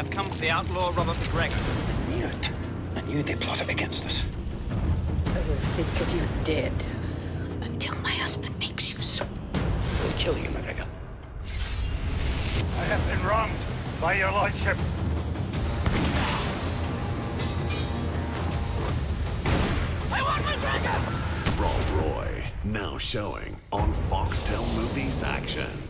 I've come for the outlaw Robert MacGregor. I knew it. I knew they plotted against us. I will think of you dead until my husband makes you so. We'll kill you, MacGregor. I have been wronged by your lordship. I want MacGregor. Rob Roy, now showing on Foxtel Movies Action.